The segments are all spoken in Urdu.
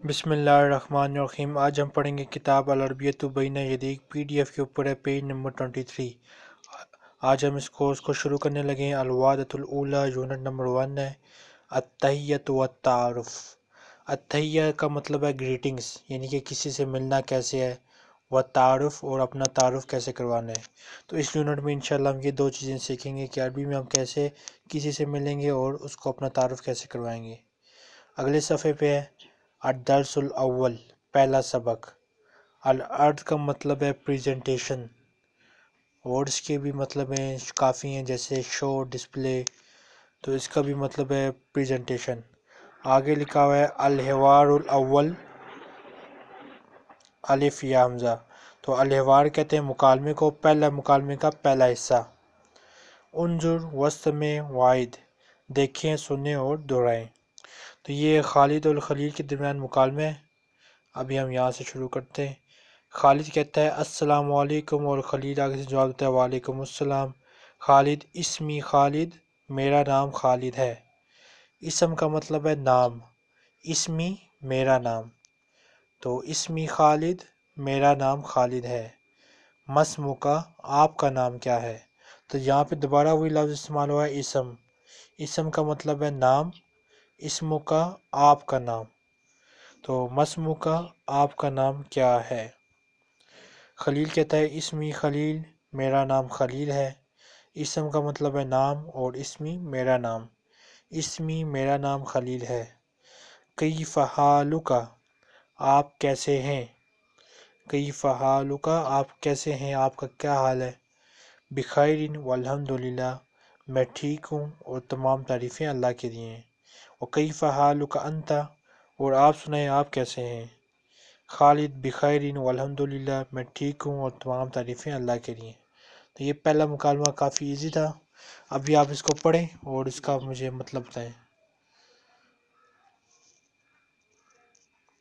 بسم اللہ الرحمن الرحیم۔ آج ہم پڑھیں گے کتاب العربیت بین یدیک، پی ڈی ایف کے اوپر ہے، پیج نمبر 23 آج ہم اس کورس کو شروع کرنے لگے ہیں۔ الوادت الاولا یونٹ نمبر ون ہے التحیت والتعارف۔ التحیہ کا مطلب ہے گریٹنگز یعنی کہ کسی سے ملنا کیسے ہے، والتعارف اور اپنا تعارف کیسے کروانا ہے۔ تو اس یونٹ میں انشاءاللہ ہم یہ دو چیزیں سیکھیں گے کہ عربی میں ہم کیسے کسی سے ملیں گے اور اس کو اپنا تعارف کیسے کروائیں گے۔ اگلے صفحے پہ ہے۔ الدرس الاول، پہلا سبق۔ الارض کا مطلب ہے پریزنٹیشن ورڈز کے بھی مطلب ہیں، کافی ہیں، جیسے شو ڈسپلے تو اس کا بھی مطلب ہے پریزنٹیشن آگے لکھا ہوا ہے الحوار الاول، الف یا حمزہ۔ تو الحوار کہتے ہیں مکالمے کو، پہلا مکالمے کا پہلا حصہ۔ انظر، وسط میں، واحد۔ دیکھیں، سنیں اور دہرائیں۔ تو یہ خالد اور خلیل کے درمیان مکالمہ ہے ابھی ہم یہاں سے شروع کرتے ہیں۔ خالد کہتا ہے، السلام علیکم اور خلیل آگے سے جواب دیتا ہے، وعلیکم السلام۔ خالد اسمی خالد، میرا نام خالد ہے۔ اسم کا مطلب ہے نام۔ اسمی میرا نام۔ تو اسمی خالد، میرا نام خالد ہے۔ مسمو کا آپ کا نام کیا ہے؟ تو یہاں پہ دوبارہ وہی لفظ استعمال ہوا ہے، اسم۔ اسم کا مطلب ہے نام۔ اسمو کا آپ کا نام۔ تو مسمو کا آپ کا نام کیا ہے؟ خلیل کہتا ہے اسمی خلیل، میرا نام خلیل ہے۔ اسم کا مطلب ہے نام اور اسمی میرا نام۔ اسمی میرا نام خلیل ہے۔ کئی فحالو کا آپ کیسے ہیں؟ کئی فحالو کا آپ کیسے ہیں؟ آپ کا کیا حال ہے؟ بخیر والحمدللہ، میں ٹھیک ہوں اور تمام تعریفیں اللہ کے لیے ہیں۔ اور کئی فحال کا انتا اور آپ سنائیں آپ کیسے ہیں؟ خالد، بخیرین والحمد للہ میں ٹھیک ہوں اور تمام تعریفیں اللہ کے لیے۔ تو یہ پہلا مکالمہ کافی ایزی تھا۔ ابھی آپ اس کو پڑھیں اور اس کا مجھے مطلب بتائیں۔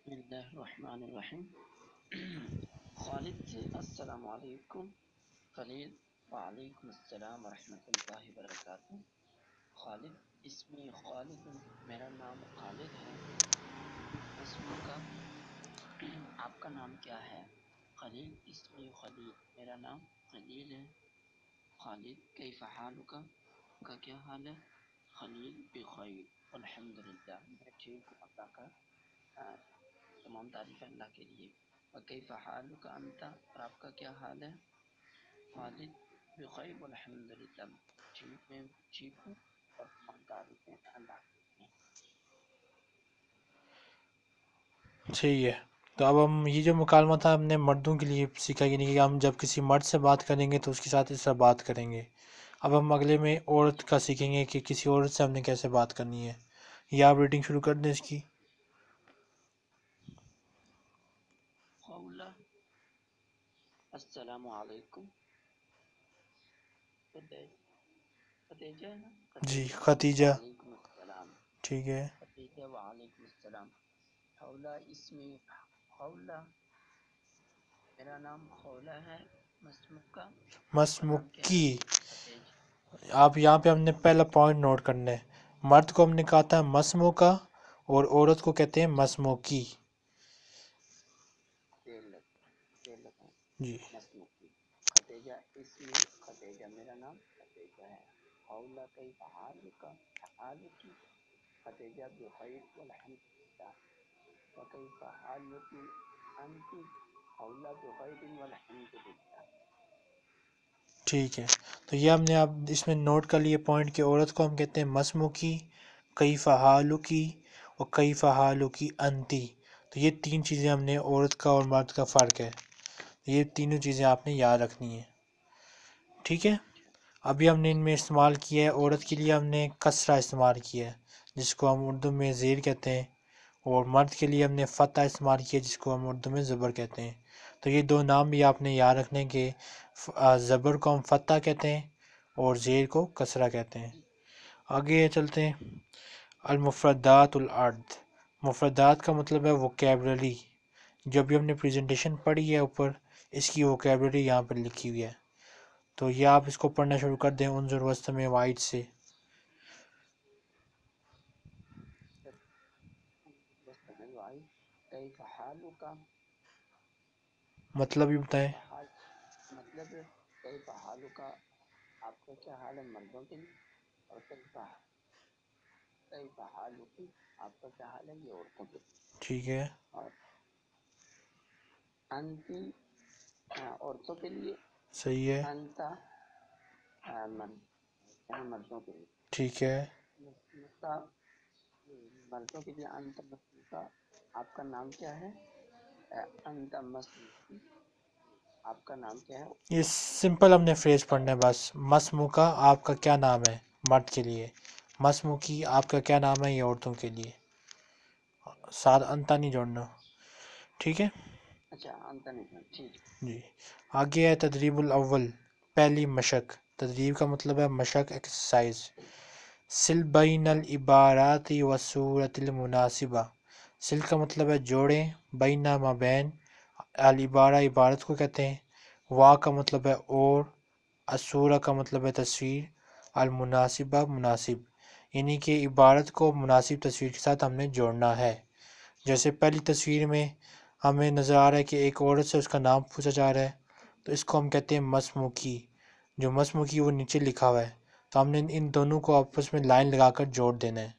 اللہ الرحمن الرحیم۔ خالد سے السلام علیکم۔ خلیل، وعلیکم السلام ورحمۃ اللہ وبرکاتہ۔ خالد اسمی خالد، میرا نام خالد ہے۔ اسم کا آپ کا نام کیا ہے؟ خلیل اسمی خلیل، میرا نام خلیل ہے۔ خالد کئی فحال کا کا کیا حال ہے؟ خلیل بخیر الحمد للہ میں ٹھیک ہوں، اللہ کا تمام تعریف اللہ کے لیے۔ وکئی فحال کا انتا اور آپ کا کیا حال ہے؟ خالد بخیر الحمد للہ ٹھیک، میں ٹھیک ہوں۔ ٹھیک ہے۔ تو اب ہم، یہ جو مکالمہ تھا، ہم نے مردوں کے لیے سیکھا یعنی کہ ہم جب کسی مرد سے بات کریں گے تو اس کے ساتھ اس طرح بات کریں گے۔ اب ہم اگلے میں عورت کا سیکھیں گے کہ کسی عورت سے ہم نے کیسے بات کرنی ہے۔ یا آپ ریڈنگ شروع کر دیں اس کی۔ السلام علیکم۔ جی خطیجہ ٹھیک ہے۔ وعلیکم السلام۔ خولا اسمی خولا میرا نام خولا ہے مسمکہ مسمکی آپ یہاں پہ ہم نے پہلا پوائنٹ نوٹ کرنا ہے۔ مرد کو ہم نے کہا تھا مسمو کا اور عورت کو کہتے ہیں مسموکی۔ جی۔ خطیجہ اسمی خطیجہ میرا نام خطیجہ والحمد للہ وکیف حالکی انتی خولا والحمد للہ ٹھیک ہے۔ تو یہ ہم نے اب اس میں نوٹ کر لیے پوائنٹ کہ عورت کو ہم کہتے ہیں مسمو کی کئی فحالو کی اور کئی فحالو کی انتی تو یہ تین چیزیں ہم نے عورت کا اور مرد کا فرق ہے۔ یہ تینوں چیزیں آپ نے یاد رکھنی ہیں۔ ٹھیک ہے؟ ابھی ہم نے ان میں استعمال کیا ہے، عورت کے لیے ہم نے کسرہ استعمال کیا ہے، جس کو ہم اردو میں زیر کہتے ہیں، اور مرد کے لیے ہم نے فتح استعمال کیا جس کو ہم اردو میں زبر کہتے ہیں۔ تو یہ دو نام بھی آپ نے یاد رکھنے کہ زبر کو ہم فتح کہتے ہیں اور زیر کو کسرہ کہتے ہیں۔ آگے چلتے ہیں۔ المفردات الارض۔ مفردات کا مطلب ہے وکیبرلی جو بھی ہم نے پریزنٹیشن پڑھی ہے اوپر، اس کی وکیبرلی یہاں پر لکھی ہوئی ہے۔ تو یہ آپ اس کو پڑھنا شروع کر دیں انظر وسط میں وائٹ سے۔ مطلب بھی بتائیں۔ مطلب حالک آپ کا کیا حال ہے؟ مردوں کے لیے اور آپ کا کیا حال ہے؟ یہ عورتوں کے لیے۔ ٹھیک ہے۔ اور انتی آ، عورتوں کے لیے صحیح ہے۔ ٹھیک ہے۔ مسلمہ مردوں کے لیے انت مسلمہ آپ کا نام کیا ہے؟ انت آپ کا نام کیا ہے؟ یہ سمپل ہم نے فریز پڑھنا ہے بس۔ مسمو کا آپ کا کیا نام ہے؟ مرد کے لیے۔ مسمو کی آپ کا کیا نام ہے؟ یہ عورتوں کے لیے۔ ساتھ انتا نہیں جوڑنا۔ ٹھیک ہے۔ اچھا ٹھیک۔ جی۔ آگے ہے تدریب الاول، پہلی مشق۔ تدریب کا مطلب ہے مشق ایکسرسائز سل بین العبارات و صورت المناسبہ۔ سل کا مطلب ہے جوڑیں بینا مابین العبارہ عبارت کو کہتے ہیں۔ وا کا مطلب ہے اور اسورہ کا مطلب ہے تصویر۔ المناسبہ مناسب۔ یعنی کہ عبارت کو مناسب تصویر کے ساتھ ہم نے جوڑنا ہے۔ جیسے پہلی تصویر میں ہمیں نظر آ رہا ہے کہ ایک عورت سے اس کا نام پوچھا جا رہا ہے۔ تو اس کو ہم کہتے ہیں مسموکی۔ جو مسموکی وہ نیچے لکھا ہوا ہے۔ تو ہم نے ان دونوں کو آپس میں لائن لگا کر جوڑ دینا ہے۔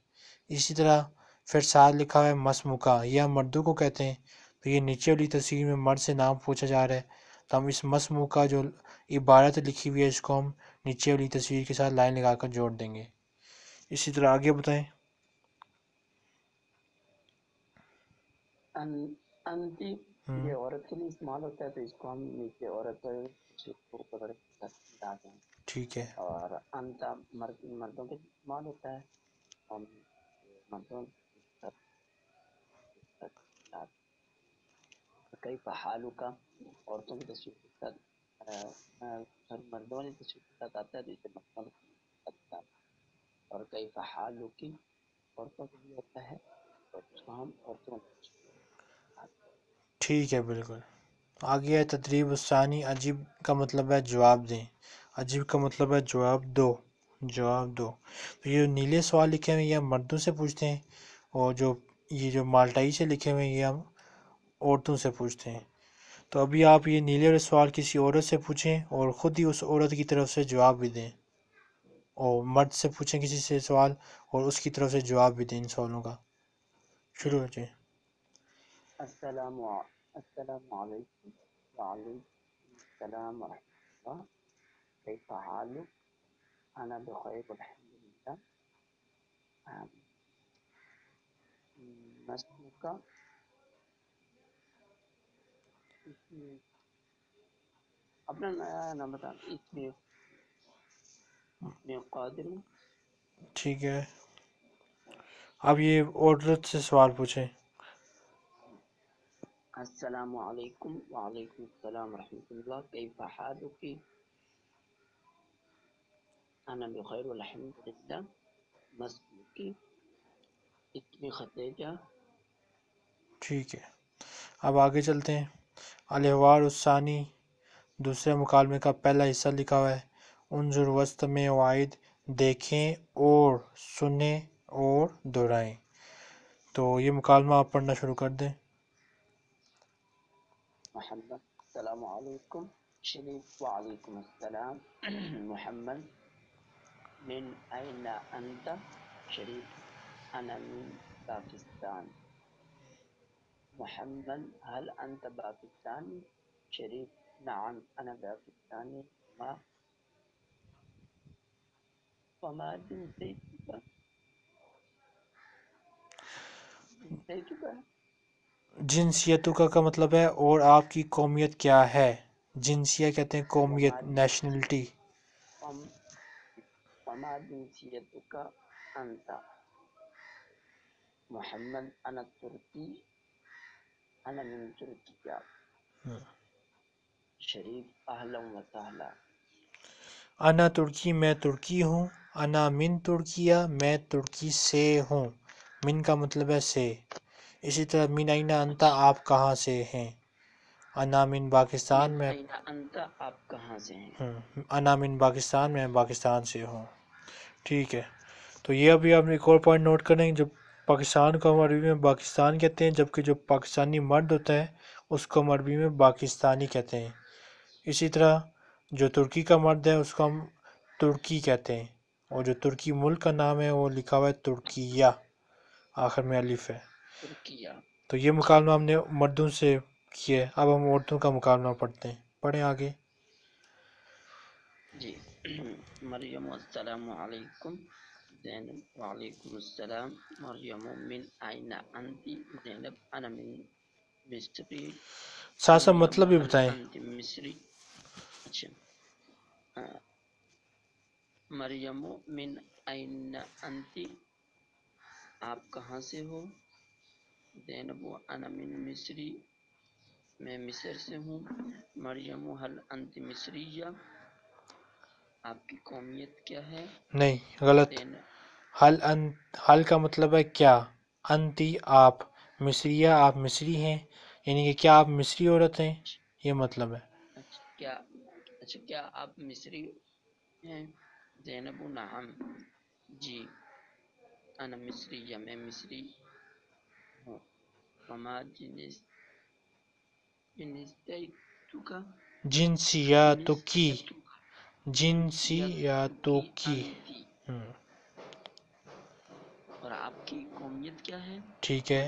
اسی طرح پھر ساتھ لکھا ہوا ہے مسموکا۔ یہ ہم مردوں کو کہتے ہیں۔ تو یہ نیچے والی تصویر میں مرد سے نام پوچھا جا رہا ہے۔ تو ہم اس مسموکا جو عبارت لکھی ہوئی ہے، اس کو ہم نیچے والی تصویر کے ساتھ لائن لگا کر جوڑ دیں گے۔ اسی طرح آگے بتائیں۔ ان انتی یہ عورت کے لیے استعمال ہوتا ہے تو اس کو ہم نیچے عورت ڈالتے ہیں ٹھیک ہے اور انتا مرد مردوں کے استعمال ہوتا ہے ہم مردوں کئی پہاڑوں کا عورتوں کی تصویر کے ساتھ مردوں تصویر کے ساتھ آتا ہے تو اسے مردوں اور کئی پہاڑوں کی عورتوں کے لیے ہوتا ہے اور اس کو ہم عورتوں ٹھیک ہے، بالکل۔ آگے ہے تدریب الثانی، عجیب کا مطلب ہے جواب دیں۔ عجیب کا مطلب ہے جواب دو جواب دو۔ تو یہ جو نیلے سوال لکھے ہوئے ہیں، یہ ہم مردوں سے پوچھتے ہیں، اور جو یہ جو مالٹائی سے لکھے ہوئے ہیں، یہ ہم عورتوں سے پوچھتے ہیں۔ تو ابھی آپ یہ نیلے والے سوال کسی عورت سے پوچھیں، اور خود ہی اس عورت کی طرف سے جواب بھی دیں۔ اور مرد سے پوچھیں کسی سے سوال، اور اس کی طرف سے جواب بھی دیں ان سوالوں کا۔ شروع ہو جائے جی۔ السلام ع- السلام علیکم۔ وعلیکم السلام ورحمۃ اللہ کیف حالک انا بخیر الحمد للہ آم، مسلک اپنا نیا نام بتا اس میں میں قادر ہوں ٹھیک ہے۔ اب یہ عورت سے سوال پوچھیں۔ السلام علیکم وعلیکم السلام ورحمۃ اللہ کیف حالک؟ انا بخیر الحمد للہ مسلک اتنی خدیجہ ٹھیک ہے۔ اب آگے چلتے ہیں۔ الحوار الثانی، دوسرے مکالمے کا پہلا حصہ لکھا ہوا ہے۔ انظر وسط میں واحد، دیکھیں اور سنیں اور دہرائیں۔ تو یہ مکالمہ آپ پڑھنا شروع کر دیں۔ محمد السلام علیکم شریف وعلیکم السلام. محمد من أين أنت؟ شريف أنا من باكستان. محمد هل أنت باكستاني؟ شريف نعم أنا باكستاني. ما؟ وما جنسيتك جنسيتك جنسیتوں کا کا مطلب ہے اور آپ کی قومیت کیا ہے؟ جنسیہ کہتے ہیں قومیت نیشنلٹی محمد أنا تركي أنا من تركيا شريف أهلا وسهلا انا ترکی میں ترکی ہوں۔ انا من ترکیہ میں ترکی سے ہوں۔ من کا مطلب ہے سے۔ اسی طرح من اینا انتا آپ کہاں سے ہیں؟ انا من پاکستان میں أنت آپ کہاں سے ہیں؟ انا من پاکستان میں پاکستان سے ہوں۔ ٹھیک ہے۔ تو یہ ابھی آپ ایک اور پوائنٹ نوٹ کریں جب پاکستان کو ہم عربی میں پاکستان کہتے ہیں جبکہ جو پاکستانی مرد ہوتا ہے اس کو ہم عربی میں پاکستانی کہتے ہیں۔ اسی طرح جو ترکی کا مرد ہے اس کو ہم ترکی کہتے ہیں۔ اور جو ترکی ملک کا نام ہے وہ لکھا ہوا ہے ترکیہ۔ آخر میں الف ہے۔ ترکیہ تو یہ مکالمہ ہم نے مردوں سے کیا ہے اب ہم عورتوں کا مکالمہ پڑھتے ہیں۔ پڑھیں آگے۔ جی۔ مریم السلام علیکم۔ زینب وعلیکم السلام۔ مریم من این انتی زینب انا من مصری مریم مطلب بھی بتائیں۔ مصری اچھا۔ مریم من این انتی آپ کہاں سے ہو؟ زینب انا من مصری میں مصر سے ہوں۔ مریم حل انت مصریہ آپ کی قومیت کیا ہے؟ نہیں غلط۔ حل ان حل کا مطلب ہے کیا؟ انتی آپ مصریہ آپ مصری ہیں؟ یعنی کہ کیا آپ مصری عورت ہیں؟ یہ مطلب ہے۔ اچھا کیا اچھا کیا آپ مصری ہیں؟ زینب نعم۔ جی انا مصریہ میں مصری ہوں وما جنس جنسیتو کا جنسیاتو کی جنسیاتو کی اور آپ کی قومیت کیا ہے ٹھیک ہے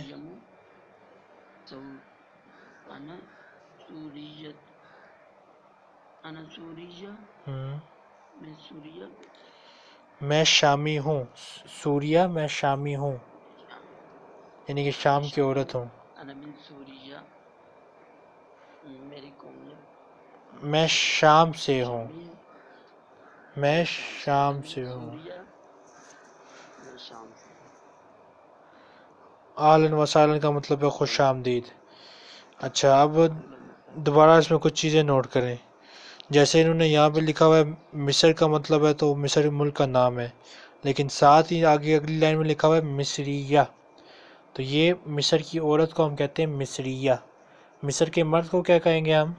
انا سوریت انا سوریہ میں سوریہ میں شامی ہوں سوریہ میں شامی ہوں یعنی کہ شام کی عورت ہوں۔ میں شام سے ہوں۔ میں شام سے ہوں۔ آلن وسالن کا مطلب ہے خوش آمدید۔ اچھا اب دوبارہ اس میں کچھ چیزیں نوٹ کریں۔ جیسے انہوں نے یہاں پہ لکھا ہوا ہے مصر کا مطلب ہے تو مصر ملک کا نام ہے۔ لیکن ساتھ ہی آگے اگلی لائن میں لکھا ہوا ہے مصریہ۔ تو یہ مصر کی عورت کو ہم کہتے ہیں مصریہ۔ مصر کے مرد کو کیا کہیں گے ہم؟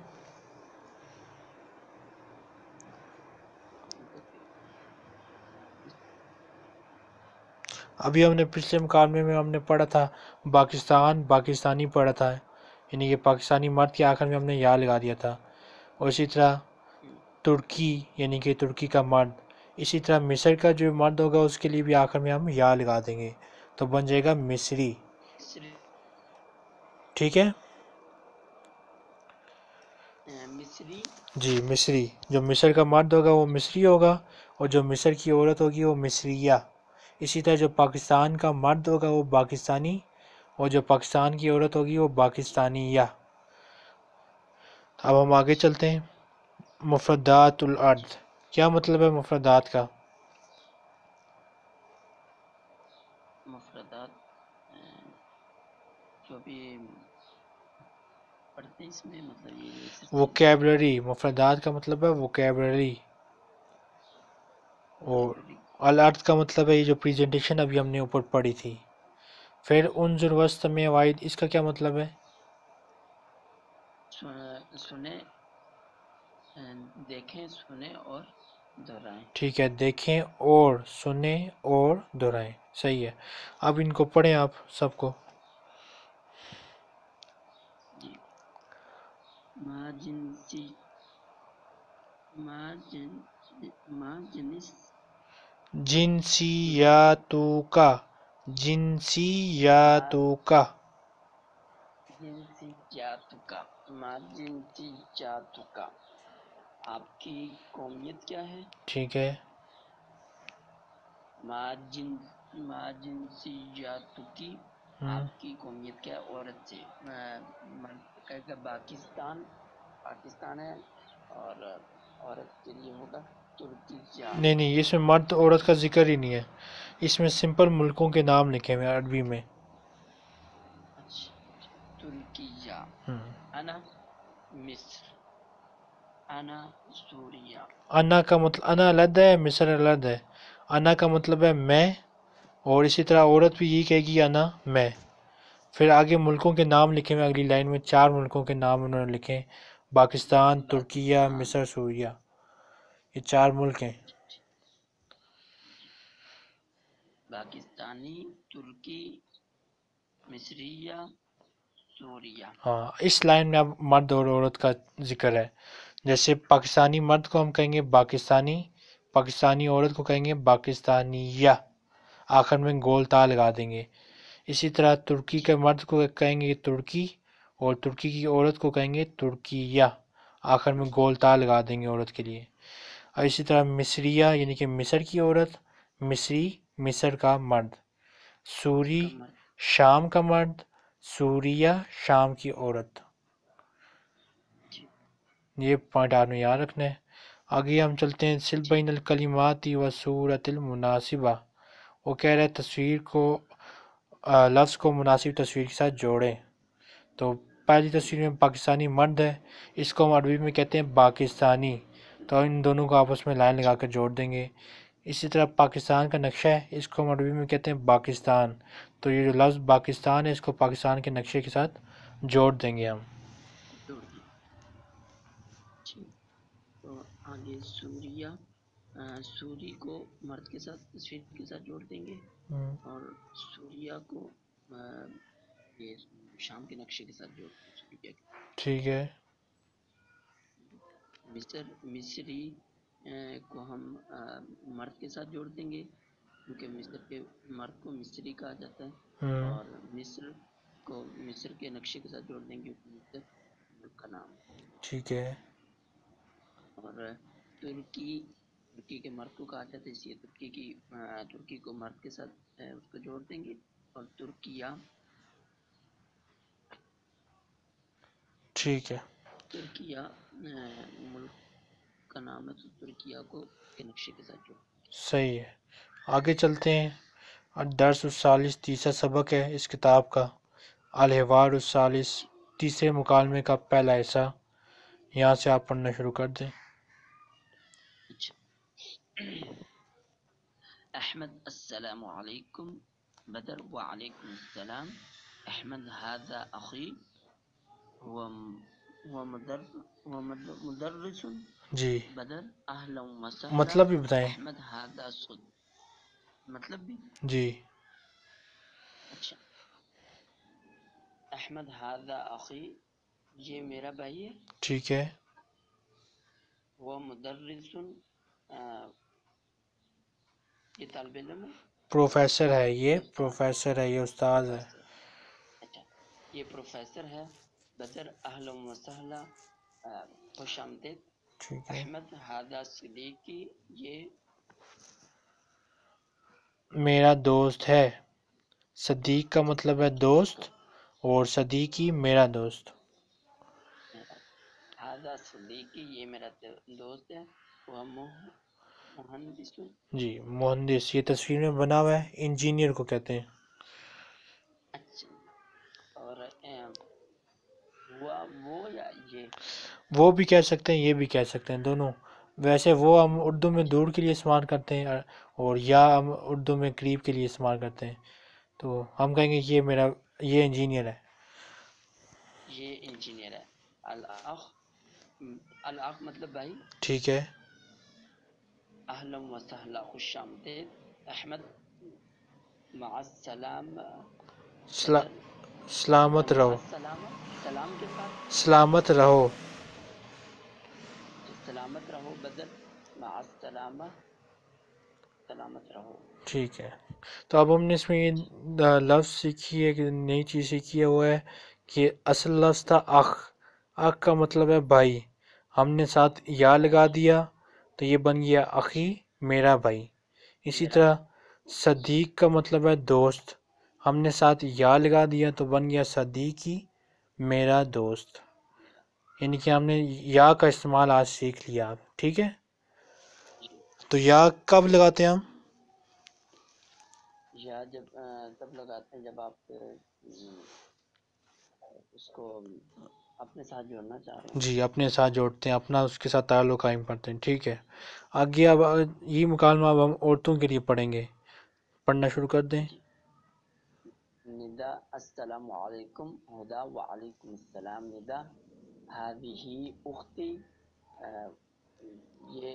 ابھی ہم نے پچھلے مکالمے میں ہم نے پڑھا تھا، پاکستان، پاکستانی پڑھا تھا۔ یعنی کہ پاکستانی مرد کے آخر میں ہم نے یا لگا دیا تھا۔ اور اسی طرح ترکی یعنی کہ ترکی کا مرد۔ اسی طرح مصر کا جو مرد ہوگا، اس کے لیے بھی آخر میں ہم یا لگا دیں گے۔ تو بن جائے گا مصری۔ ٹھیک ہے؟ مصری۔ جی مصری۔ جو مصر کا مرد ہوگا وہ مصری ہوگا اور جو مصر کی عورت ہوگی وہ مصریہ۔ اسی طرح جو پاکستان کا مرد ہوگا وہ پاکستانی اور جو پاکستان کی عورت ہوگی وہ پاکستانیہ اب ہم آگے چلتے ہیں۔ مفردات الارض۔ کیا مطلب ہے مفردات کا؟ مفردات جو بھی اس میں مطلب یہ جیسے ووکیبلری مفردات کا مطلب ہے ووکیبلری اور الارض کا مطلب ہے یہ جو پریزنٹیشن ابھی ہم نے اوپر پڑھی تھی۔ پھر انظر وسط میں واحد اس کا کیا مطلب ہے؟ سن- سنیں دیکھیں سنیں اور دہرائیں۔ ٹھیک ہے دیکھیں اور سنیں اور دہرائیں۔ صحیح ہے۔ اب ان کو پڑھیں آپ سب کو جی جنسی ما جن ما جنس جنسیاتو کا جنسیاتو کا جنسی جاتو کا ما جنسی جاتو کا آپ کی قومیت کیا ہے ٹھیک ہے ما جن ما جنسی جاتو کی ہم، آپ کی قومیت کیا عورت سے مرد گا پاکستان پاکستان ہے اور عورت کے لیے ہوگا نہیں نہیں اس میں مرد عورت کا ذکر ہی نہیں ہے۔ اس میں سمپل ملکوں کے نام لکھے ہوئے ہیں عربی میں۔ اچھا ترکیہ انا مصر۔ انا سوریہ۔ انا کا مطلب انا علیحدہ ہے مصر علیحدہ ہے۔ انا کا مطلب ہے میں اور اسی طرح عورت بھی یہی کہے گی انا میں۔ پھر آگے ملکوں کے نام لکھے ہوئے اگلی لائن میں چار ملکوں کے نام انہوں نے لکھے پاکستان ترکیہ۔ مصر سوریہ۔ یہ چار ملک ہیں۔ پاکستانی ترکی مصریہ سوریہ۔ ہاں اس لائن میں اب مرد اور عورت کا ذکر ہے۔ جیسے پاکستانی مرد کو ہم کہیں گے پاکستانی پاکستانی عورت کو کہیں گے پاکستانیہ آخر میں گول تا لگا دیں گے۔ اسی طرح ترکی کے مرد کو کہیں گے ترکی اور ترکی کی عورت کو کہیں گے ترکیہ۔ آخر میں گول تا لگا دیں گے عورت کے لیے۔ اور اسی طرح مصریہ یعنی کہ مصر کی عورت مصری مصر کا مرد۔ سوری شام کا مرد۔ سوریہ شام کی عورت۔ جی۔ یہ پوائنٹ آپ نے یاد رکھنا ہے۔ آگے ہم چلتے ہیں سل بین الکلماتی و صورت المناسبہ۔ وہ کہہ رہے ہیں تصویر کو لفظ کو مناسب تصویر کے ساتھ جوڑیں۔ تو پہلی تصویر میں پاکستانی مرد ہے، اس کو ہم عربی میں کہتے ہیں پاکستانی۔ تو ان دونوں کو آپس میں لائن لگا کر جوڑ دیں گے۔ اسی طرح پاکستان کا نقشہ ہے، اس کو ہم عربی میں کہتے ہیں پاکستان تو یہ جو لفظ پاکستان ہے، اس کو پاکستان کے نقشے کے ساتھ جوڑ دیں گے ہم۔ آگے سوریہ سوری کو مرد کے ساتھ تصویر کے ساتھ جوڑ دیں گے۔ اور سوریہ کو یہ شام کے نقشے کے ساتھ جوڑ دیں۔ گے ٹھیک ہے۔ مصر مصری کو ہم مرد کے ساتھ جوڑ دیں گے۔ کیونکہ مصر کے مرد کو مصری کہا جاتا ہے۔ اور مصر کو مصر کے نقشے کے ساتھ جوڑ دیں گے۔ مصر ملک کا نام۔ ٹھیک ہے۔ اور ترکی ترکی کے مرد کو کہا جاتا ہے اس لیے ترکی کی ترکی کو مرد کے ساتھ اس کو جوڑ دیں گے اور ترکیہ۔ ٹھیک ہے۔ ترکیہ ملک کا نام ہے تو ترکیہ کو کے نقشے کے ساتھ جوڑ۔ صحیح ہے۔ آگے چلتے ہیں۔ درس الثالث تیسرا سبق ہے اس کتاب کا۔ الحوار الثالث تیسرے مکالمے کا پہلا حصہ۔ یہاں سے آپ پڑھنا شروع کر دیں۔ أحمد السلام عليكم. بدر وعليكم السلام. أحمد هذا أخي ومدرس جي. بدر أهلا وسهلا مطلب بتائیں أحمد هذا صد مطلب؟ بھی جي أحمد هذا أخي. جي میرا بھائی. ہے ٹھیک ہے. مدرس یہ طالب علم ہے پروفیسر ہے یہ پروفیسر ہے یہ استاد ہے۔ اچھا یہ پروفیسر ہے بدر اہلا و سہلا خوش آمدید احمد ہادہ صدیقی یہ میرا دوست ہے۔ صدیق کا مطلب ہے دوست اور صدیقی میرا دوست۔ ہادہ صدیقی یہ میرا دو- دوست ہے۔ وہ جی مہندس یہ تصویر میں بنا ہوا ہے انجینئر کو کہتے ہیں۔ اچھا۔ اور وہ بھی کہہ سکتے ہیں یہ بھی کہہ سکتے ہیں دونوں۔ ویسے وہ ہم اردو میں دور کے لیے استعمال کرتے ہیں اور یا ہم اردو میں قریب کے لیے استعمال کرتے ہیں۔ تو ہم کہیں گے یہ میرا یہ انجینئر ہے۔ یہ انجینئر ہے۔ الاخ الاخ مطلب بھائی؟ ٹھیک ہے۔ اہلا و سہلا خوش آمدید۔ احمد مع السلام سلا سلامت رہو۔ سلام۔ سلام کے ساتھ۔ سلامت رہو۔ سلامت رہو بدر۔ مع السلامہ سلامت رہو۔ ٹھیک ہے۔ تو اب ہم نے اس میں یہ لفظ سیکھی ہے کہ نئی چیز سیکھی ہے وہ ہے کہ اصل لفظ تھا اخ۔ اخ کا مطلب ہے بھائی۔ ہم نے ساتھ یا لگا دیا۔ تو یہ بن گیا اخی میرا بھائی۔ اسی طرح صدیق کا مطلب ہے دوست۔ ہم نے ساتھ یا لگا دیا تو بن گیا صدیقی میرا دوست۔ یعنی کہ ہم نے یا کا استعمال آج سیکھ لیا۔ ٹھیک ہے؟ تو یا کب لگاتے ہیں ہم؟ یا جب تب لگاتے ہیں جب آپ اس کو اپنے ساتھ جوڑنا چاہ رہے ہیں۔ جی اپنے ساتھ جوڑتے ہیں اپنا اس کے ساتھ تعلق قائم کرتے ہیں ٹھیک ہے۔ آگے اب یہ مکالمہ اب ہم عورتوں کے لیے پڑھیں گے۔ پڑھنا شروع کر دیں۔ جی۔ ندا السلام علیکم۔ ہدا وعلیکم السلام۔ ندا ہی اختی یہ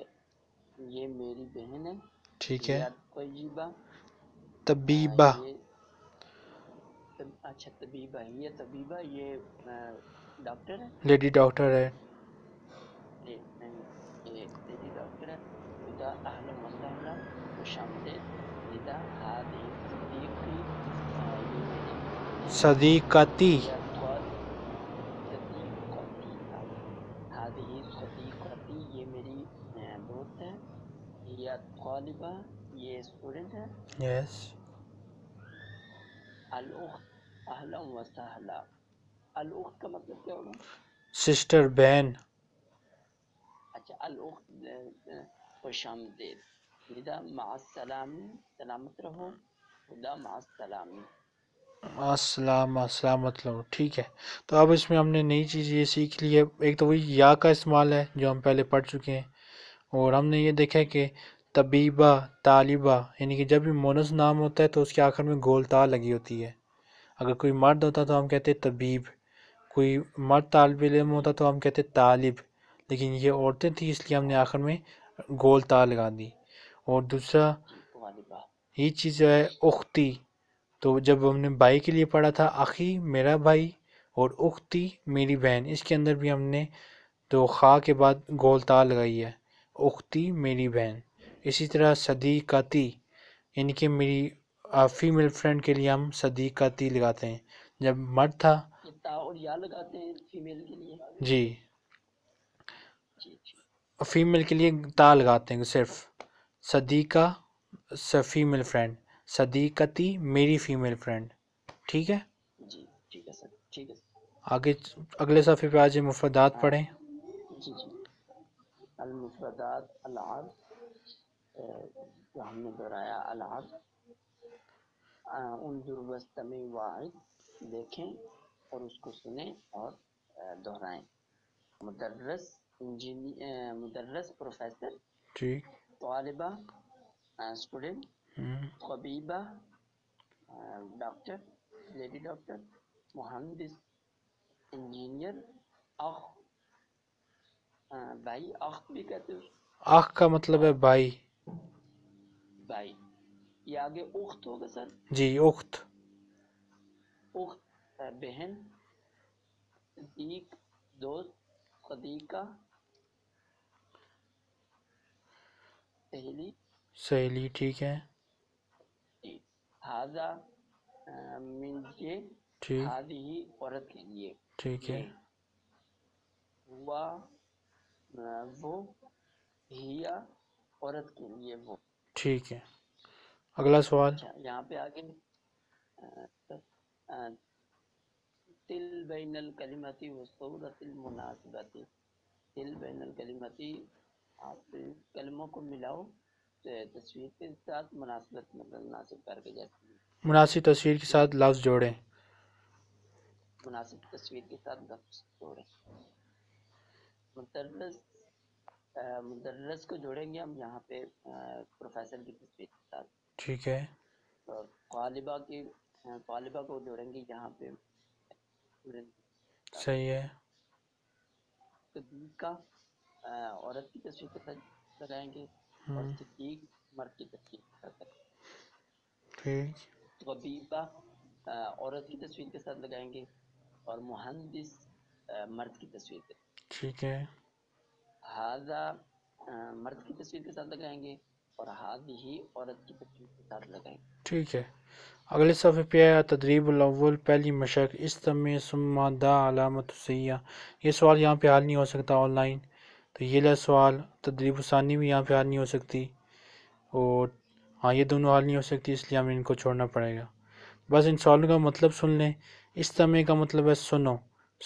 یہ میری بہن ہے۔ ٹھیک ہے۔ طیبہ طبیبہ۔ اچھا طبیبہ یہ طبیبہ۔ یہ ڈاکٹر ہے لیڈی ڈاکٹر ہے صدیقتی۔ یہ دوست ہے اسٹوڈنٹ ہے یس اہلا و سہلا۔ الخت کا مطلب کیا ہوگا؟ سسٹر بہن اچھا الخت خوش آمدید خدا مع السلامی سلامت رہو۔ خدا مع السلامی۔ السلام السلام مطلب ٹھیک ہے۔ تو اب اس میں ہم نے نئی چیز یہ سیکھ لی ہے۔ ایک تو وہی یا کا استعمال ہے جو ہم پہلے پڑھ چکے ہیں۔ اور ہم نے یہ دیکھا کہ طبیبہ طالبہ یعنی کہ جب بھی مونس نام ہوتا ہے تو اس کے آخر میں گول تا لگی ہوتی ہے۔ اگر کوئی مرد ہوتا تو ہم کہتے ہیں طبیب۔ کوئی مرد طالب علم ہوتا تو ہم کہتے طالب، لیکن یہ عورتیں تھیں اس لیے ہم نے آخر میں گول تا لگا دی۔ اور دوسرا، یہ چیز جو ہے اختی۔ تو جب ہم نے بھائی کے لیے پڑھا تھا اخی میرا بھائی اور اختی میری بہن، اس کے اندر بھی ہم نے تو خواہ کے بعد گول تا لگائی ہے، اختی میری بہن۔ اسی طرح صدیقاتی یعنی کہ میری فیمل فرینڈ کے لیے ہم صدیقاتی لگاتے ہیں۔ جب مرد تھا جی۔, جی،, جی۔ اور فیمیل کے لیے تا لگاتے ہیں صرف۔ صدیقہ فیمیل فرینڈ صدیقتی میری فیمیل جی، فرینڈ ٹھیک ہے؟ آگے اگلے صفحے پہ آج مفردات پڑھیں۔ المفردات العرض جو ہم نے دہرایا العرض انظر وستمی واحد۔ دیکھیں۔ اور اس کو سنیں اور دہرائیں مدرس مدرس پروفیسر ٹھیک طالبہ اسٹوڈنٹ طبیبہ ڈاکٹر لیڈی ڈاکٹر مہندس انجینئر اخ بھائی اخ بھی کہتے ہیں اخ کا مطلب ہے بھائی بھائی یہ آگے اخت ہوگا سر جی اخت اخت بہن صدیق دوست صدیقہ۔ سہیلی۔ سہیلی ٹھیک ہے۔ جی، حاضہ منجے۔ حاضی ہی عورت کے لیے۔ ٹھیک ہے۔ ہوا وہ ہیا عورت کے لیے وہ۔ ٹھیک ہے۔ اگلا سوال۔ اچھا، یہاں پہ آگے تل بین الکلمتی و صورت المناسبتی تل بین الکلمتی آپ کلموں کو ملاؤ تصویر کے ساتھ مناسبت مطلب مناسب کر کے جیسے۔ مناسب تصویر کے ساتھ لفظ جوڑیں۔ مناسب تصویر کے ساتھ لفظ جوڑیں۔ مدرس مدرس کو جوڑیں گے ہم یہاں پہ پروفیسر کی تصویر کے ساتھ۔ ٹھیک ہے۔ اور طالبہ کی طالبہ کو جوڑیں گے یہاں پہ۔ صحیح ہے۔ صدیق کا عورت کی تصویر کے ساتھ لگائیں گے اور صدیق مرد کی تصویر ٹھیک۔ عورت کی تصویر کے ساتھ لگائیں گے اور مہندس مرد کی تصویر کے ٹھیک ہے۔ ہاضا مرد کی تصویر کے ساتھ لگائیں گے اور ہاتھ ہی عورت کی تصویر کے ساتھ لگائیں گے۔ ٹھیک ہے۔ اگلے صفحے پہ آیا تدریب الاول، پہلی مشق استمع سما دا علامت سیاح یہ سوال یہاں پہ حل نہیں ہو سکتا آن لائن۔ تو یہ لا سوال، تدریب ثانی بھی یہاں پہ حل نہیں ہو سکتی۔ اور ہاں یہ دونوں حل نہیں ہو سکتی، اس لیے ہمیں ان کو چھوڑنا پڑے گا۔ بس ان سوالوں کا مطلب سن لیں۔ استمع کا مطلب ہے سنو۔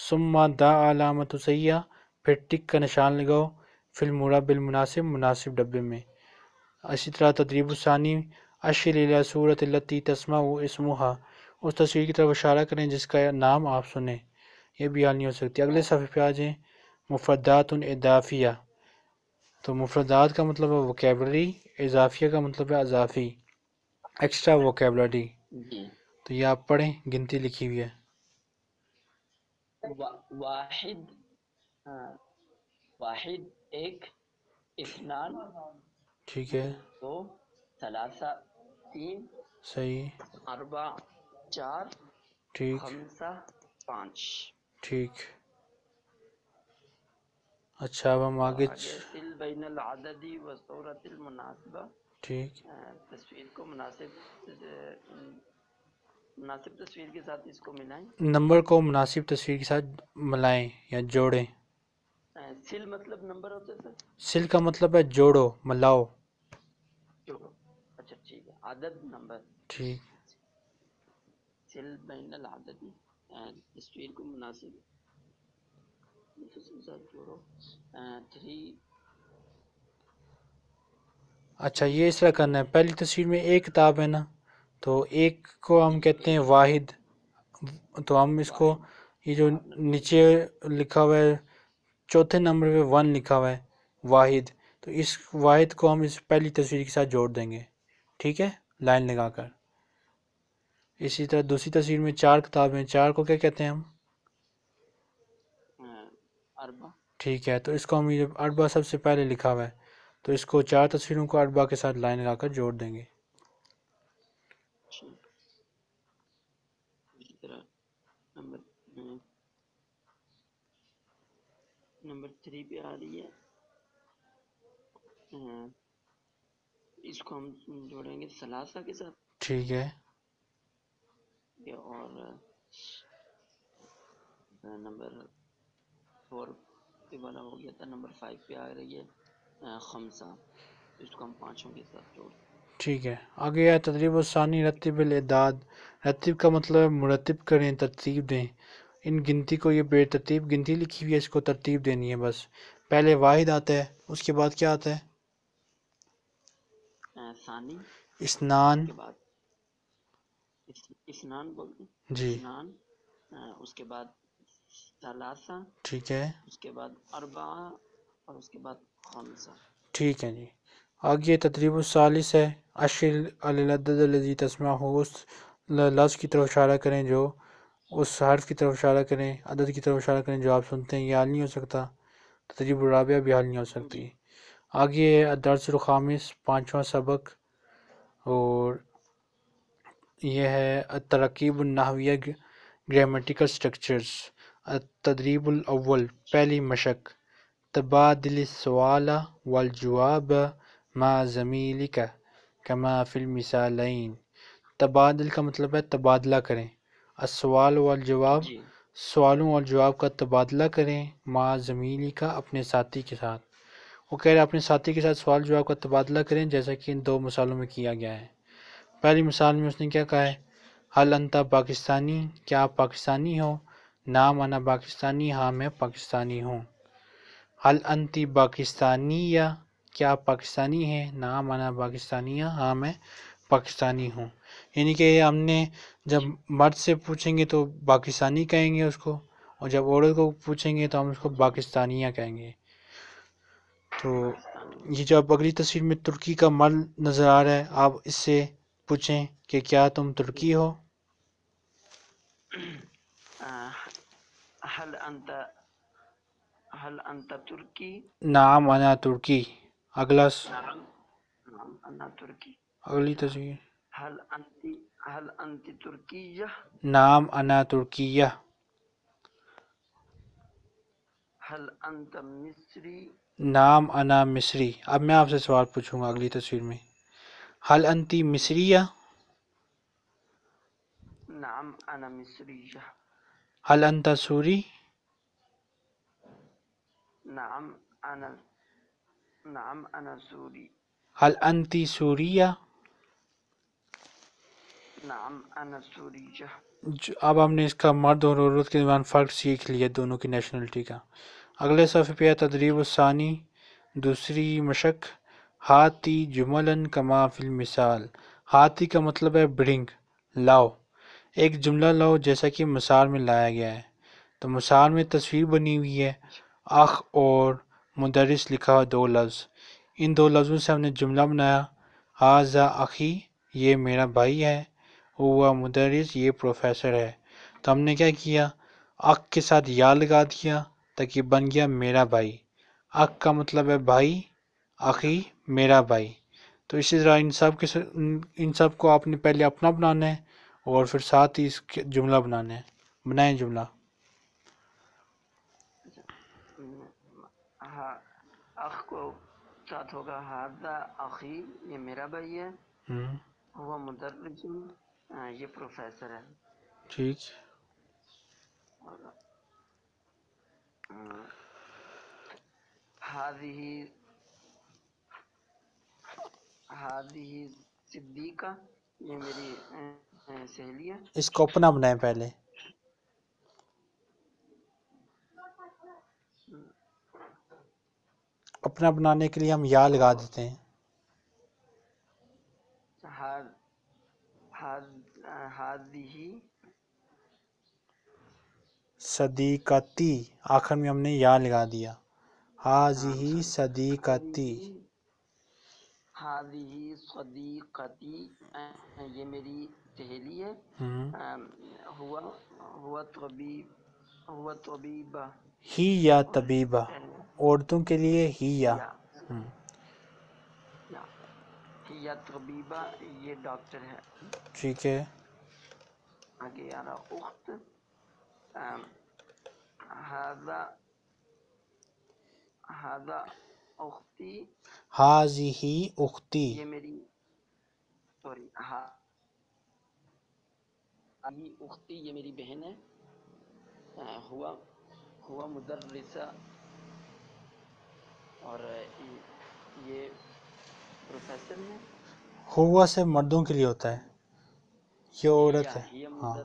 سما دا علامت سیاح پھر ٹک کا نشان لگاؤ۔ فلمورا بالمناسب، مناسب ڈبے میں۔ اسی طرح تدریب ثانی اشر الى صورت التی و اسمها اس تصویر کی طرف اشارہ کریں جس کا نام آپ سنیں۔ یہ بیان نہیں ہو سکتی۔ اگلے صفحے پہ آ جائیں۔ مفردات اضافیہ۔ تو مفردات کا مطلب ہے وکیبلری اضافیہ کا مطلب ہے اضافی۔ ایکسٹرا وکیبلری جی۔ تو یہ آپ پڑھیں گنتی لکھی ہوئی ہے۔ واحد۔ واحد ایک اثنان۔ ٹھیک ہے۔ دو ثلاثہ۔ تین صحیح۔ اربع چار ٹھیک۔ خمسہ پانچ۔ ٹھیک۔ اچھا اب ہم آگے سل بین العددی و صورت المناسبہ۔ ٹھیک۔ تصویر کو مناسب مناسب تصویر کے ساتھ اس کو ملائیں۔ نمبر کو مناسب تصویر کے ساتھ ملائیں یا جوڑیں۔ سل مطلب نمبر ہوتا ہے سر؟ سل کا مطلب ہے جوڑو ملاؤ۔ جوڑو۔ اچھا ٹھیک۔ عدد نمبر۔ ٹھیک۔ سل بین العددی آ، تصویر کو مناسب۔ جوڑو۔ تھری اچھا یہ اس طرح کرنا ہے۔ پہلی تصویر میں ایک کتاب ہے نا تو ایک کو ہم کہتے ہیں واحد۔ تو ہم اس کو یہ جو نیچے لکھا ہوا ہے چوتھے نمبر پہ ون لکھا ہوا ہے واحد۔ تو اس واحد کو ہم اس پہلی تصویر کے ساتھ جوڑ دیں گے۔ ٹھیک ہے؟ لائن لگا کر۔ اسی طرح دوسری تصویر میں چار کتابیں چار کو کیا کہتے ہیں ہم؟ اربع ٹھیک ہے تو اس کو ہم اربا سب سے پہلے لکھا ہوا ہے تو اس کو چار تصویروں کو اربا کے ساتھ لائن لگا کر جوڑ دیں گے۔ نمبر ہم، نمبر تھری پہ آ رہی ہے۔ ہاں، اس کو ہم جوڑیں گے ثلاثہ کے ساتھ۔ ٹھیک ہے۔ یہ اور نمبر فور پہ والا ہو گیا تھا نمبر فائیو پہ آ رہی ہے خمسہ۔ اس کو ہم پانچوں کے ساتھ جوڑ۔ ٹھیک ہے۔ آگے ہے تدریب الثانی رتب الاعداد رتب کا مطلب مرتب کریں ترتیب دیں۔ ان گنتی کو یہ بے ترتیب گنتی لکھی ہوئی ہے اس کو ترتیب دینی ہے بس۔ پہلے واحد آتا ہے اس کے بعد کیا آتا ہے؟ ثانی اسنان۔ کے بعد۔ اس- اسنان ہیں جی۔ اسنان اس کے بعد ثلاثہ۔ ٹھیک ہے۔ اس کے بعد اربعہ اور اس کے بعد خمسہ۔ ٹھیک ہے جی۔ آگے تدریب الثالث ہے۔ اشر العدد الذی تسمع ہو اس لفظ کی طرف اشارہ کریں جو اس حرف کی طرف اشارہ کریں عدد کی طرف اشارہ کریں جو آپ سنتے ہیں یہ حال نہیں ہو سکتا۔ تدریب الرابعہ بھی حال نہیں ہو سکتی۔ آگے ہے درس الخامس پانچواں سبق۔ اور یہ ہے ترکیب النحویہ گرامیٹیکل سٹرکچرز تدریب الاول پہلی مشق تبادل السوال والجواب مع زمیلک کما فی المثالین تبادل کا مطلب ہے تبادلہ کریں۔ السوال والجواب جی۔ سوالوں اور جواب کا تبادلہ کریں مع زمیلی کا اپنے ساتھی کے ساتھ۔ وہ کہہ رہے ہیں، اپنے ساتھی کے ساتھ سوال جواب کا تبادلہ کریں، جیسا کہ ان دو مثالوں میں کیا گیا ہے۔ پہلی مثال میں اس نے کیا کہا ہے حل انتا پاکستانی؟ کیا آپ پاکستانی ہو؟ نام انا پاکستانی ہاں میں پاکستانی ہوں۔ حل انتی پاکستانی؟ یا کیا آپ پاکستانی ہیں؟ نام انا پاکستانی ہاں،, ہاں میں پاکستانی ہوں۔ یعنی کہ ہم نے جب مرد سے پوچھیں گے تو پاکستانی کہیں گے اس کو، اور جب عورت کو پوچھیں گے تو ہم اس کو پاکستانیہ کہیں گے۔ تو یہ جو اب اگلی تصویر میں ترکی کا مرد نظر آ رہا ہے آپ اس سے پوچھیں کہ کیا تم ترکی ہو؟ هل انت هل انت ترکی؟ نام انا ترکی۔ اگلا س- نعم نعم انا ترکی۔ اگلی تصویر۔ هل انت هل انت ترکیہ؟ نام انا ترکیہ۔ هل انت مصری؟ نام انا مصری۔ اب میں آپ سے سوال پوچھوں گا اگلی تصویر میں۔ حل انتی مصریہ؟ نعم انا مصریہ۔ حل انت سوری؟ نعم انا نعم انا سوری۔ حل انتی سوریہ؟ نعم انا سوریہ۔ اب ہم نے اس کا مرد اور عورت کے درمیان فرق سیکھ لیا دونوں کی نیشنلٹی کا۔ اگلے صفحے پہ تدریب الثانی، دوسری مشق، ہاتھی جملن کما فی المثال۔ ہاتھی کا مطلب ہے برنگ لاؤ۔ ایک جملہ لاؤ جیسا کہ مثال میں لایا گیا ہے۔ تو مثال میں تصویر بنی ہوئی ہے، اخ اور مدرس لکھا ہوا دو لفظ۔ ان دو لفظوں سے ہم نے جملہ بنایا۔ حاضہ اخی، یہ میرا بھائی ہے۔ ہوا مدرس، یہ پروفیسر ہے۔ تو ہم نے کیا کیا؟ اک کے ساتھ یا لگا دیا۔ تاکہ بن گیا میرا بھائی۔ اک کا مطلب ہے بھائی اخی میرا بھائی۔ تو اسی طرح ان سب کے ان- سب کو آپ نے پہلے اپنا بنانا ہے اور پھر ساتھ ہی اس کے جملہ بنانا ہے۔ بنائیں جملہ۔ ہاں اخ کو ساتھ ہوگا ہاضا اخی یہ میرا بھائی ہے۔ ہوا مدرس یہ پروفیسر ہے۔ ٹھیک۔ هذه هذه صدیقہ یہ میری سہیلی ہے۔ اس کو اپنا بنائیں پہلے۔ اپنا بنانے کے لیے ہم یا لگا دیتے ہیں۔ ہاد- ہاد- هذه صدیقتی آخر میں ہم نے یا لگا دیا۔ حاضی صدیقتی۔ هذه صدیقتی یہ میری سہیلی ہے۔ ہوا ہوا طبیب ہوا طبیبہ۔ ہی یا طبیبہ عورتوں کے لیے ہی یا۔ یا۔ یا۔ طبیبہ یہ ڈاکٹر ہے۔ ٹھیک ہے۔ آگے آ رہا اخت اختی اختی یہ میری سوری ہاں اختی یہ میری بہن ہے ہوا ہوا مدرسہ اور یہ- پروفیسر ہے. ہوا سے مردوں کے لیے ہوتا ہے. یہ عورت ہے. ہاں.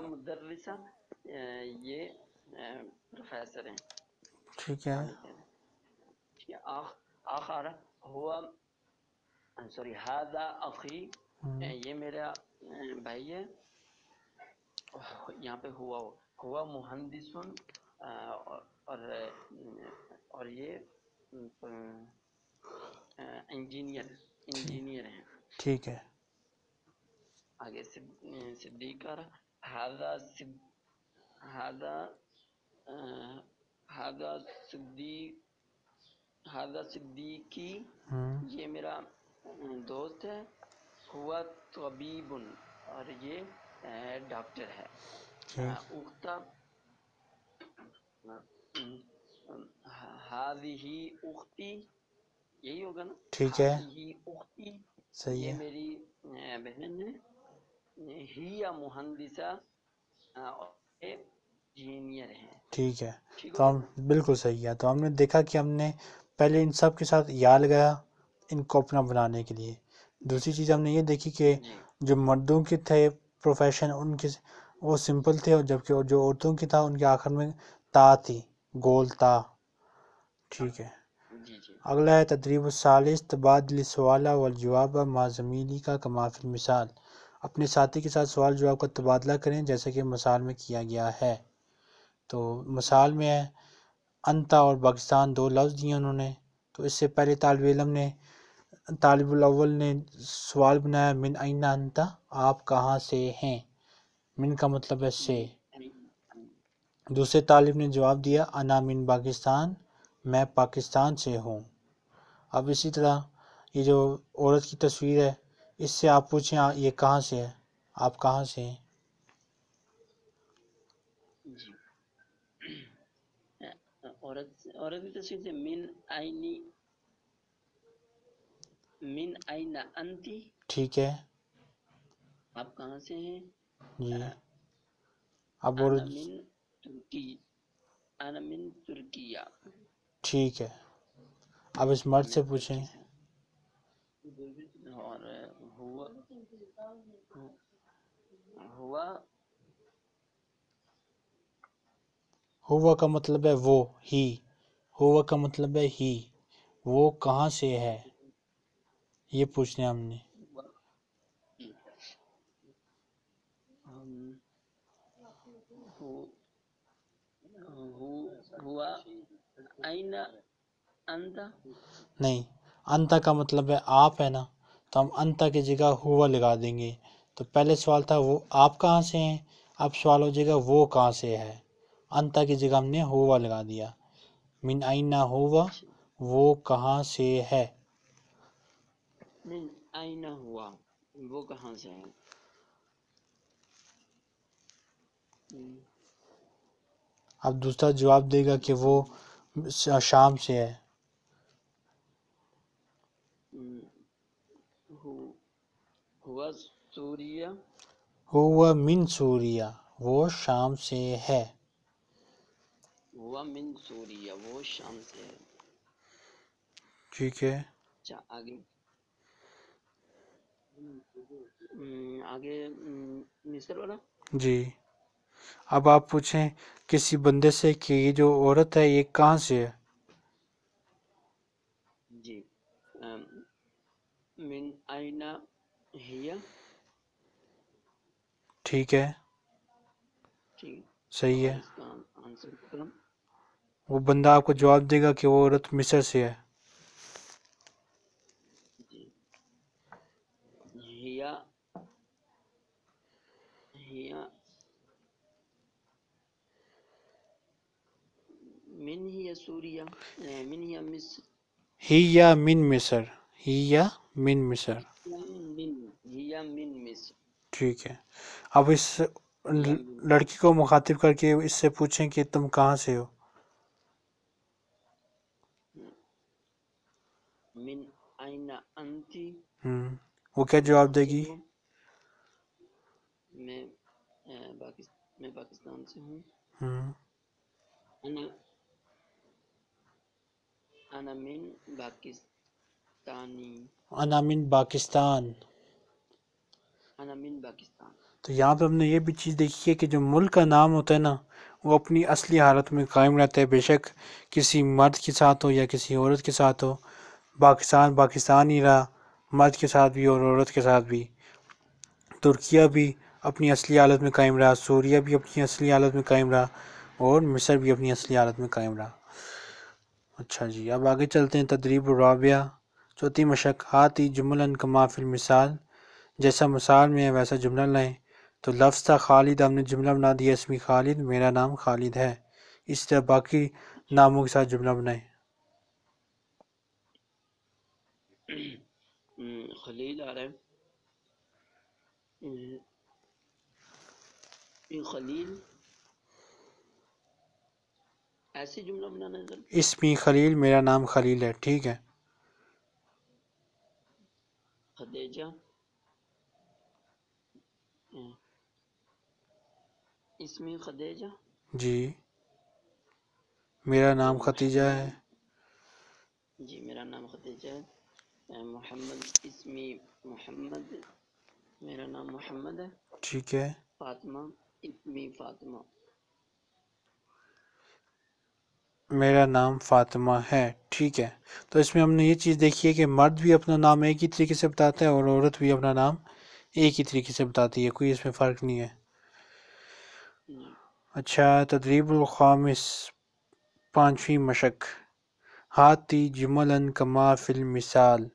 مدرسہ یہ پروفیسر ہیں ٹھیک ہے۔ آخ آخر ہوا سوری ہاذا اخی یہ میرا بھائی ہے۔ یہاں پہ ہوا ہو ہوا مہندس اور اور یہ انجینئر انجینئر ہیں۔ ٹھیک ہے۔ آگے صد- صدیقہ ہاذا صد- آ، ہاذا صدیق ہاذا صدیقی یہ میرا دوست ہے ہوا طبیب اور یہ ڈاکٹر ہے۔ ٹھیک اختا ہاذی اختی یہی ہوگا نا؟ ٹھیک ہے۔ اختی صحیح یہ میری بہن ہے۔ ہی یا مہندسہ ہیں۔ ٹھیک ہے۔ تو ہم بالکل صحیح ہے تو ہم نے دیکھا کہ ہم نے پہلے ان سب کے ساتھ یا لگایا ان کو اپنا بنانے کے لیے۔ دوسری چیز ہم نے یہ دیکھی کہ جی۔ جو مردوں کے تھے پروفیشن ان کے وہ سمپل تھے اور جبکہ جو عورتوں کی تھا ان کے آخر میں تا تھی گول تا۔ ٹھیک ہے۔ جی جی۔ اگلا ہے تدریب الثالث تبادل سوالہ والجواب ما زمینی کا کما فی مثال۔ اپنے ساتھی کے ساتھ سوال جواب کا تبادلہ کریں جیسے کہ مثال میں کیا گیا ہے۔ تو مثال میں ہے، انتا اور پاکستان دو لفظ دیے انہوں نے۔ تو اس سے پہلے طالب علم نے، طالب الاول نے سوال بنایا، من این انتا؟ آپ کہاں سے ہیں؟ من کا مطلب ہے سے۔ دوسرے طالب نے جواب دیا، انا من پاکستان، میں پاکستان سے ہوں۔ اب اسی طرح یہ جو عورت کی تصویر ہے اس سے آپ پوچھیں یہ کہاں سے ہے؟ آپ کہاں سے ہیں؟ جی۔ عورت عورت کی تصویر سے من آئینی من آئین انتی۔ ٹھیک ہے۔ آپ کہاں سے ہیں؟ جی۔ عورت من ترکی انا من ترکیہ۔ ٹھیک ہے۔ اب اس مرد سے پوچھیں۔ اور ہوا ہوا ہوا کا مطلب ہے وہ ہی۔ ہوا کا مطلب ہے ہی۔ وہ کہاں سے ہے؟ یہ پوچھنا ہم نے۔ ہوا نہیں انتا کا مطلب ہے آپ ہے نا۔ تو ہم انتا کی جگہ ہوا لگا دیں گے۔ تو پہلے سوال تھا وہ آپ کہاں سے ہیں؟ اب سوال ہو جائے گا وہ کہاں سے ہے؟ انتا کی جگہ ہم نے ہوا لگا دیا۔ من آئینہ ہوا؟ وہ کہاں سے ہے؟ من این ہوا؟ وہ کہاں سے ہے؟ اب دوسرا جواب دے گا کہ وہ شام سے ہے ہم، ہو- ہوا من سوریا وہ شام سے ہے۔ ہوا من سوریہ وہ شام سے ہے۔ ٹھیک ہے۔ اچھا آگے۔ آگے مصر والا؟ جی۔ اب آپ پوچھیں کسی بندے سے کہ یہ جو عورت ہے یہ کہاں سے ہے؟ جی من آئینہ ٹھیک ہے۔ ٹھیک صحیح ہے۔ وہ بندہ آپ کو جواب دے گا کہ وہ عورت مصر سے ہے۔ جی۔ من ہی سوریہ اے، من ہی مصر۔ ہی یا من مصر۔ ہی یا من مصر۔ ٹھیک ہے۔ اب اس لڑکی کو مخاطب کر کے اس سے پوچھیں کہ تم کہاں سے ہو؟ من آئینہ انتی وہ کیا جواب دے گی؟ میں میں پاکستان سے ہوں۔ انا انا من پاکستانی۔ انا من پاکستان۔ انا من پاکستان۔ تو یہاں پہ ہم نے یہ بھی چیز دیکھی ہے کہ جو ملک کا نام ہوتا ہے نا وہ اپنی اصلی حالت میں قائم رہتا ہے۔ بے شک کسی مرد کے ساتھ ہو یا کسی عورت کے ساتھ ہو پاکستان پاکستان ہی رہا مرد کے ساتھ بھی اور عورت کے ساتھ بھی۔ ترکیہ بھی اپنی اصلی حالت میں قائم رہا سوریہ بھی اپنی اصلی حالت میں قائم رہا اور مصر بھی اپنی اصلی حالت میں قائم رہا۔ اچھا جی اب آگے چلتے ہیں تدریب الرابعہ چوتھی مشق ہاتھی جملن کما فی المثال جیسا مثال میں ہے ویسا جملہ لائیں۔ تو لفظ تھا خالد ہم نے جملہ بنا دیا اسمی خالد میرا نام خالد ہے۔ اس طرح باقی ناموں کے ساتھ جملہ بنائیں۔ خلیل آ رہا ہے۔ خلیل ایسی جملہ بنانا اسمی خلیل میرا نام خلیل ہے ٹھیک ہے۔ خدیجہ۔ ہم، اسمی خدیجہ۔ جی۔ میرا نام ختیجہ ہے۔ جی میرا نام خدیجہ ہے۔ محمد اسمی محمد۔ میرا نام محمد ہے۔ ٹھیک ہے۔ فاطمہ اسمی فاطمہ۔ میرا نام فاطمہ ہے۔ ٹھیک ہے۔ تو اس میں ہم نے یہ چیز دیکھی ہے کہ مرد بھی اپنا نام ایک ہی طریقے سے بتاتا ہے اور عورت بھی اپنا نام ایک ہی طریقے سے بتاتی ہے، کوئی اس میں فرق نہیں ہے۔ اچھا تدریب الخامس، پانچویں مشق۔ ہاتھی جملن کما فی المثال۔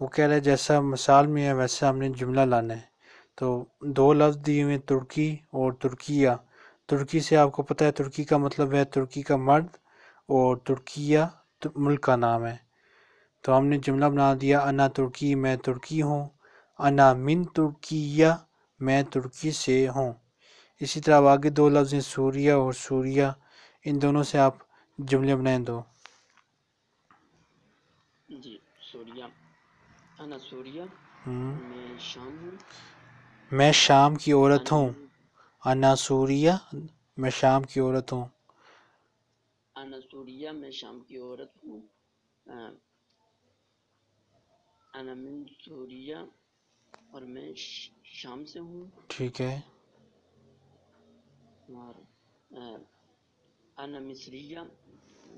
وہ کہہ رہا ہے، جیسا مثال میں ہے، ویسا ہم نے جملہ لانا ہے۔ تو دو لفظ دیے ہوئے ترکی اور ترکیہ۔ ترکی سے آپ کو پتہ ہے، ترکی کا مطلب ہے ترکی کا مرد اور ترکیہ ملک کا نام ہے۔ تو ہم نے جملہ بنا دیا انا ترکی میں ترکی ہوں۔ انا من ترکیہ میں ترکی سے ہوں۔ اسی طرح اب آگے دو لفظ ہیں سوریہ اور سوریہ۔ ان دونوں سے آپ جملے بنائیں دو۔ جی سوریہ۔ انا سوریہ میں شام ہوں۔ میں شام کی عورت ہوں۔ انا سوریہ میں شام کی عورت ہوں۔ انا سوریہ میں شام کی عورت ہوں۔ انا من سوریہ اور میں شام سے ہوں۔ ٹھیک ہے۔ اور انا مصریہ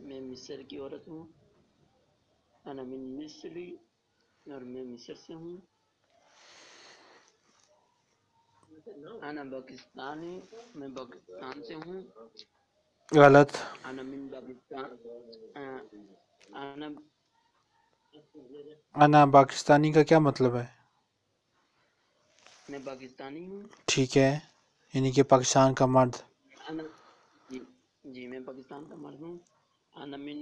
میں مصر کی عورت ہوں۔ انا من مصری اور میں مصر سے ہوں۔ انا پاکستانی میں پاکستان سے ہوں۔ غلط۔ انا پاکستانی کا کیا مطلب ہے؟ میں پاکستانی ہوں ٹھیک ہے یعنی کہ پاکستان کا مرد۔ جی میں پاکستان کا مرد ہوں انا من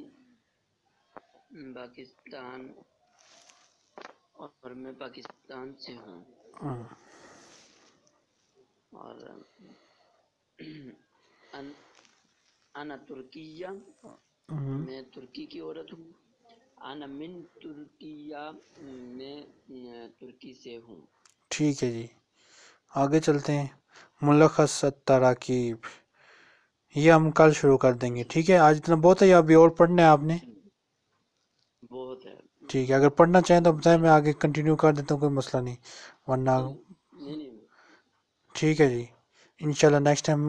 پاکستان اور میں پاکستان سے ہوں اور انا ترکیہ ہم، میں ترکی کی عورت ہوں۔ انا من ترکیہ میں ترکی سے ہوں۔ ٹھیک ہے جی۔ آگے چلتے ہیں۔ ملخص تراکیب۔ یہ ہم کل شروع کر دیں گے۔ ٹھیک ہے آج اتنا بہت ہے یا ابھی اور پڑھنا ہے آپ نے؟ بہت ہے۔ ٹھیک ہے اگر پڑھنا چاہیں تو بتائیں میں آگے کنٹینیو کر دیتا ہوں کوئی مسئلہ نہیں۔ ورنہ ٹھیک ہے جی۔ انشاءاللہ نیکسٹ ٹائم